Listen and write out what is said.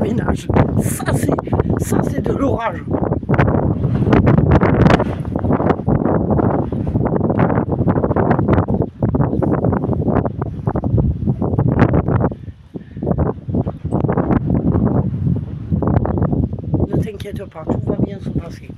ménage. Ça, c'est ça, c'est de l'orage. Ne t'inquiète pas, tout va bien se passer.